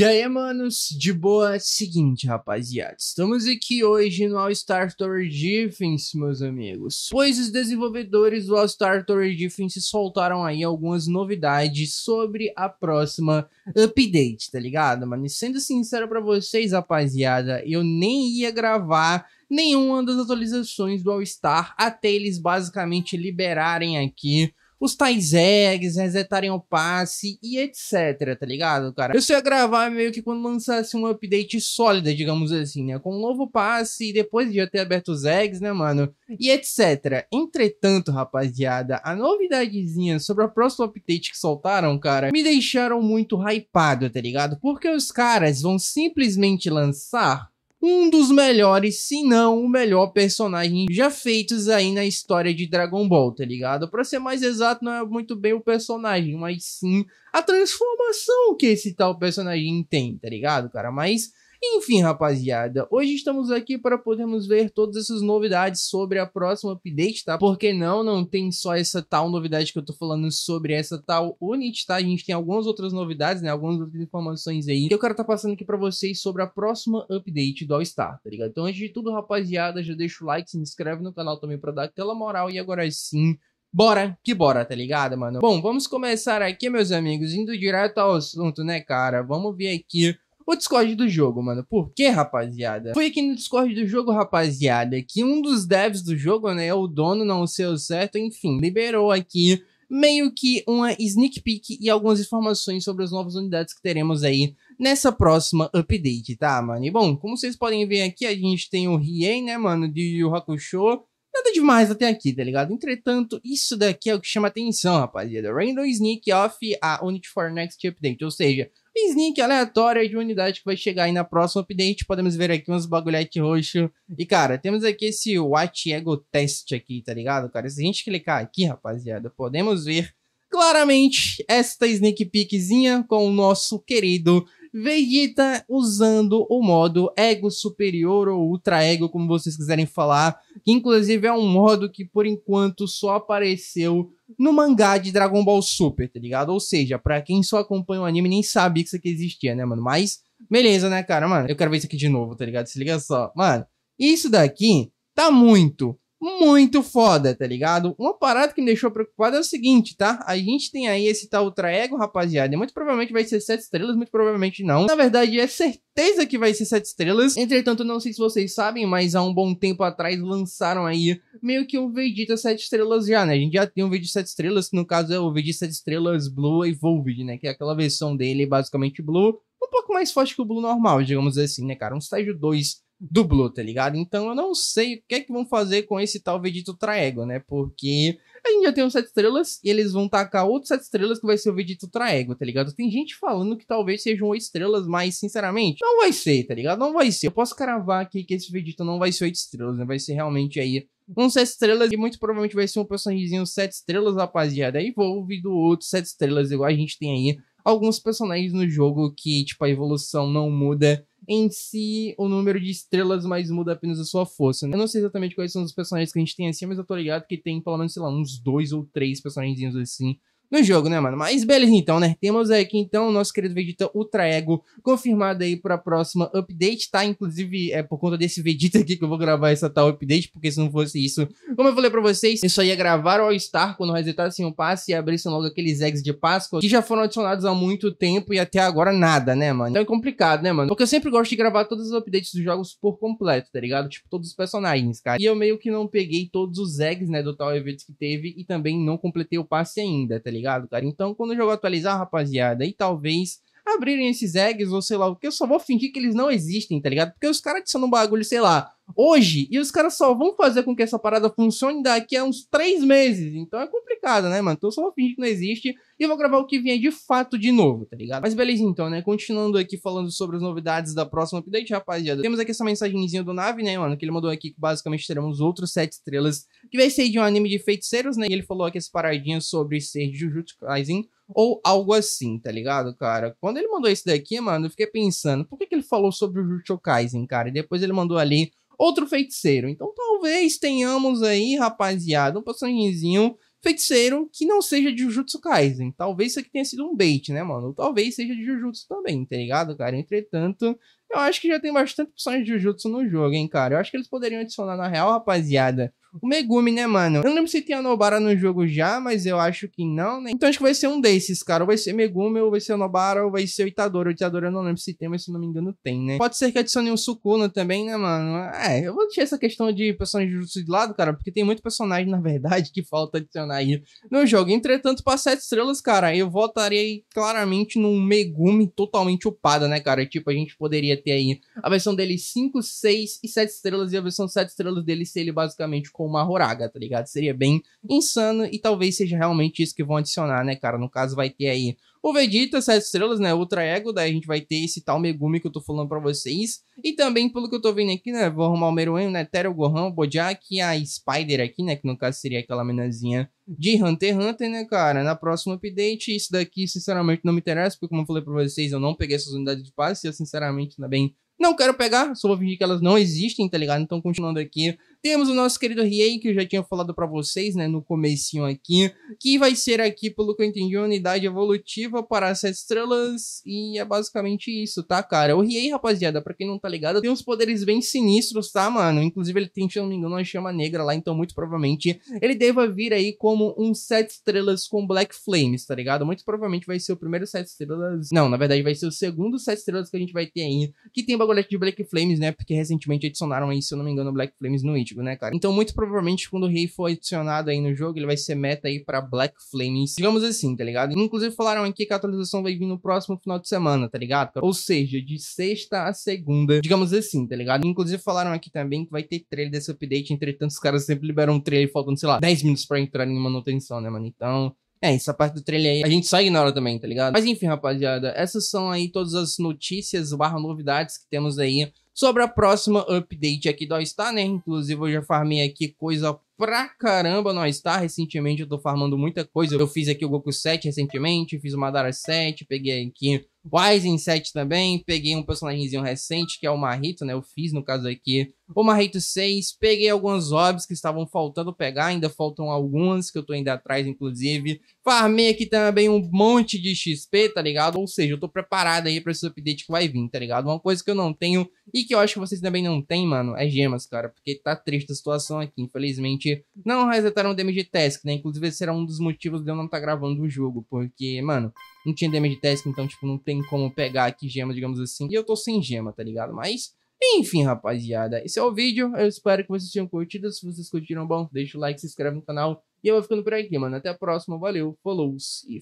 E aí, manos, de boa, seguinte, rapaziada, estamos aqui hoje no All-Star Tower Defense, meus amigos, pois os desenvolvedores do All-Star Tower Defense soltaram aí algumas novidades sobre a próxima update, tá ligado, mano? E sendo sincero pra vocês, rapaziada, eu nem ia gravar nenhuma das atualizações do All-Star até eles basicamente liberarem aqui os tais eggs, resetarem o passe e etc, tá ligado, cara? Eu só ia gravar meio que quando lançasse um update sólida, digamos assim, né? Com um novo passe e depois de já ter aberto os eggs, né, mano? E etc. Entretanto, rapaziada, a novidadezinha sobre a próxima update que soltaram, cara, me deixaram muito hypado, tá ligado? Porque os caras vão simplesmente lançar um dos melhores, se não o melhor personagem já feitos aí na história de Dragon Ball, tá ligado? Pra ser mais exato, não é muito bem o personagem, mas sim a transformação que esse tal personagem tem, tá ligado, cara? Mas enfim, rapaziada, hoje estamos aqui para podermos ver todas essas novidades sobre a próxima update, tá? Porque não, não tem só essa tal novidade que eu tô falando sobre essa tal Unity, tá? A gente tem algumas outras novidades, né? Algumas outras informações aí que eu quero estar tá passando aqui para vocês sobre a próxima update do All-Star, tá ligado? Então, antes de tudo, rapaziada, já deixa o like, se inscreve no canal também para dar aquela moral e agora sim... Bora que bora, tá ligado, mano? Bom, vamos começar aqui, meus amigos, indo direto ao assunto, né, cara? Vamos ver aqui o Discord do jogo, mano. Por quê, rapaziada? Foi aqui no Discord do jogo, rapaziada, que um dos devs do jogo, né, o dono, não sei o certo, enfim, liberou aqui meio que uma sneak peek e algumas informações sobre as novas unidades que teremos aí nessa próxima update, tá, mano? E bom, como vocês podem ver aqui, a gente tem o Riei, né, mano, de Yu Hakusho, Nada demais até aqui, tá ligado? Entretanto, isso daqui é o que chama atenção, rapaziada. Random Sneak Off a Unity for Next Update, ou seja, sneak aleatória de unidade que vai chegar aí na próxima update. Podemos ver aqui uns bagulhete roxo. E, cara, temos aqui esse Watch Ego Test aqui, tá ligado, cara? Se a gente clicar aqui, rapaziada, podemos ver claramente esta sneak peekzinha com o nosso querido Vegeta usando o modo Ego Superior ou Ultra Ego, como vocês quiserem falar, que inclusive é um modo que por enquanto só apareceu no mangá de Dragon Ball Super, tá ligado? Ou seja, pra quem só acompanha o anime nem sabia que isso aqui existia, né, mano? Mas, beleza, né, cara? Mano, eu quero ver isso aqui de novo, tá ligado? Se liga só. Mano, isso daqui tá muito, muito foda, tá ligado? Uma parada que me deixou preocupado é o seguinte, tá? A gente tem aí esse tal Ultra Ego, rapaziada, muito provavelmente vai ser 7 estrelas, muito provavelmente não. Na verdade, é certeza que vai ser 7 estrelas. Entretanto, não sei se vocês sabem, mas há um bom tempo atrás lançaram aí meio que um Vegeta 7 estrelas já, né? A gente já tem um Vegeta 7 estrelas, que no caso é o Vegeta 7 estrelas Blue Evolved, né? Que é aquela versão dele, basicamente Blue, um pouco mais forte que o Blue normal, digamos assim, né, cara? Um estágio 2 dublou, tá ligado? Então eu não sei o que é que vão fazer com esse tal Vegeta Traego, né? Porque a gente já tem um 7 estrelas e eles vão tacar outros 7 estrelas que vai ser o Vegeta Traego, tá ligado? Tem gente falando que talvez sejam 8 estrelas, mas sinceramente, não vai ser, tá ligado? Não vai ser. Eu posso cravar aqui que esse Vegeta não vai ser 8 estrelas, né? Vai ser realmente aí um 7 estrelas e muito provavelmente vai ser um personagemzinho 7 estrelas, rapaziada. Aí envolve do outro 7 estrelas, igual a gente tem aí alguns personagens no jogo que, tipo, a evolução não muda em si o número de estrelas, mas muda apenas a sua força. Eu não sei exatamente quais são os personagens que a gente tem assim, mas eu tô ligado que tem pelo menos, sei lá, uns dois ou três personagens assim no jogo, né, mano? Mas beleza, então, né? Temos aqui, então, o nosso querido Vegeta Ultra Ego confirmado aí para a próxima update, tá? Inclusive, é por conta desse Vegeta aqui que eu vou gravar essa tal update, porque se não fosse isso, como eu falei pra vocês, eu só ia gravar o All-Star quando resetassem o passe e abrissem logo aqueles eggs de Páscoa, que já foram adicionados há muito tempo e até agora nada, né, mano? Então é complicado, né, mano? Porque eu sempre gosto de gravar todos os updates dos jogos por completo, tá ligado? Tipo, todos os personagens, cara. E eu meio que não peguei todos os eggs, né, do tal evento que teve e também não completei o passe ainda, tá ligado? Ligado, cara? Então, quando o jogo atualizar, rapaziada, e talvez abrirem esses eggs ou sei lá o que, eu só vou fingir que eles não existem, tá ligado? Porque os caras adicionam um bagulho, sei lá, hoje, e os caras só vão fazer com que essa parada funcione daqui a uns três meses. Então é complicado, né, mano? Então eu só fingir que não existe e vou gravar o que vier de fato de novo, tá ligado? Mas beleza então, né? Continuando aqui falando sobre as novidades da próxima update, rapaziada. Temos aqui essa mensagenzinha do Nave, né, mano? Que ele mandou aqui que basicamente teremos outros sete estrelas que vai ser de um anime de feiticeiros, né? E ele falou aqui essa paradinha sobre ser Jujutsu Kaisen ou algo assim, tá ligado, cara? Quando ele mandou isso daqui, mano, eu fiquei pensando, por que, que ele falou sobre o Jujutsu Kaisen, cara? E depois ele mandou ali outro feiticeiro. Então talvez tenhamos aí, rapaziada, um personagemzinho feiticeiro que não seja de Jujutsu Kaisen. Talvez isso aqui tenha sido um bait, né, mano? Talvez seja de Jujutsu também, tá ligado, cara? Entretanto, eu acho que já tem bastante opções de Jujutsu no jogo, hein, cara? Eu acho que eles poderiam adicionar na real, rapaziada, o Megumi, né, mano? Eu não lembro se tem a Nobara no jogo já, mas eu acho que não, né? Então acho que vai ser um desses, cara. Ou vai ser Megumi, ou vai ser Nobara, ou vai ser o Itadora. O Itadora eu não lembro se tem, mas se não me engano tem, né? Pode ser que adicione o Sukuna também, né, mano? É, eu vou deixar essa questão de personagem de Jutsu de lado, cara, porque tem muito personagem, na verdade, que falta adicionar aí no jogo. Entretanto, pra 7 estrelas, cara, eu votaria claramente num Megumi totalmente upada, né, cara? Tipo, a gente poderia ter aí a versão dele 5, 6 e 7 estrelas, e a versão 7 estrelas dele ser ele basicamente com uma Horaga, tá ligado? Seria bem insano e talvez seja realmente isso que vão adicionar, né, cara? No caso, vai ter aí o Vegeta, 7 estrelas, né? Ultra Ego, daí a gente vai ter esse tal Megumi que eu tô falando pra vocês. E também, pelo que eu tô vendo aqui, né? Vou arrumar o Meruem, né? Tero, Gohan, o Bojack e a Spider aqui, né? Que no caso seria aquela menazinha de Hunter x Hunter, né, cara? Na próxima update, isso daqui, sinceramente, não me interessa, porque como eu falei pra vocês, eu não peguei essas unidades de passe, eu, sinceramente, também não quero pegar, só vou fingir que elas não existem, tá ligado? Então, continuando aqui, temos o nosso querido Riei, que eu já tinha falado para vocês, né, no comecinho aqui, que vai ser aqui, pelo que eu entendi, uma unidade evolutiva para as estrelas, e é basicamente isso, tá, cara? O Riei, rapaziada, pra quem não tá ligado, tem uns poderes bem sinistros, tá, mano? Inclusive, ele tem, se eu não me engano, uma chama negra lá, então muito provavelmente ele deva vir aí como um 7 estrelas com Black Flames, tá ligado? Muito provavelmente vai ser o primeiro 7 estrelas... Não, na verdade vai ser o segundo 7 estrelas que a gente vai ter aí, que tem bagulho de Black Flames, né? Porque recentemente adicionaram aí, se eu não me engano, Black Flames no Ichigo, né, cara? Então, muito provavelmente, quando o rei for adicionado aí no jogo, ele vai ser meta aí pra Black Flames, digamos assim, tá ligado? Inclusive, falaram aqui que a atualização vai vir no próximo final de semana, tá ligado? Ou seja, de sexta a segunda, digamos assim, tá ligado? Inclusive, falaram aqui também que vai ter trailer desse update, entretanto, os caras sempre liberam um trailer faltando, sei lá, 10 minutos pra entrar em manutenção, né, mano? Então, é, essa parte do trailer aí a gente só ignora também, tá ligado? Mas enfim, rapaziada, essas são aí todas as notícias barra novidades que temos aí sobre a próxima update aqui do All-Star, né? Inclusive eu já farmei aqui coisa pra caramba no All-Star. Recentemente eu tô farmando muita coisa. Eu fiz aqui o Goku 7 recentemente, fiz o Madara 7, peguei aqui o Aizen 7 também, peguei um personagemzinho recente que é o Marrito, né? Eu fiz no caso aqui o Marrito 6, peguei algumas orbs que estavam faltando pegar, ainda faltam algumas que eu tô indo atrás, inclusive. Farmei aqui também um monte de XP, tá ligado? Ou seja, eu tô preparado aí pra esse update que vai vir, tá ligado? Uma coisa que eu não tenho e que eu acho que vocês também não têm, mano, é gemas, cara. Porque tá triste a situação aqui, infelizmente. Não resetaram o damage task, né? Inclusive esse era um dos motivos de eu não estar tá gravando o jogo, porque, mano, não tinha damage task, então, tipo, não tem como pegar aqui gema, digamos assim. E eu tô sem gema, tá ligado? Mas... Enfim, rapaziada, esse é o vídeo. Eu espero que vocês tenham curtido. Se vocês curtiram, bom, deixa o like, se inscreve no canal. E eu vou ficando por aqui, mano. Até a próxima. Valeu, falou e